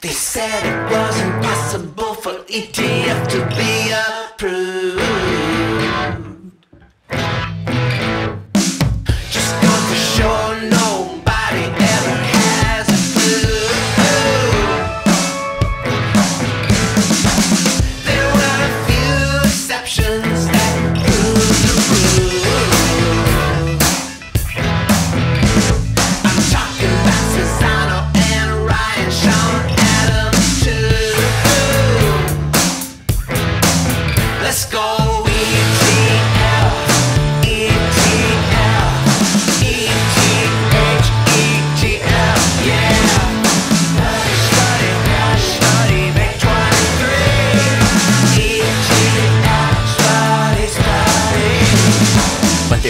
They said it was impossible for ETF to be approved. Just goes to show nobody ever has a clue. There were a few exceptions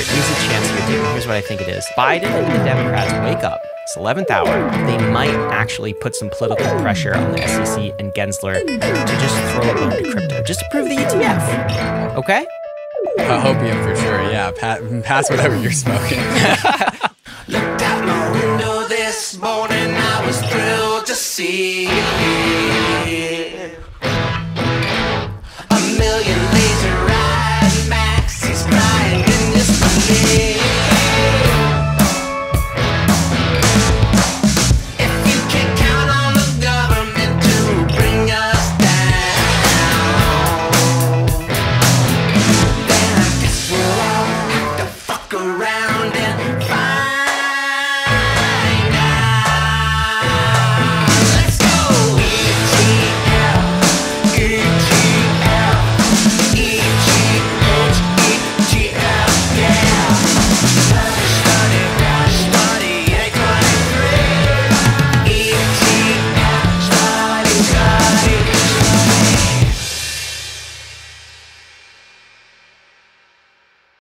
there is a chance here, David. Here's what I think it is Biden and the Democrats wake up. It's 11th hour. They might actually put some political pressure on the SEC and Gensler to just throw a bone to crypto, just to prove the ETF. Okay? Hopium for sure. Yeah, pa- pass whatever you're smoking. Looked out my window this morning, I was thrilled to see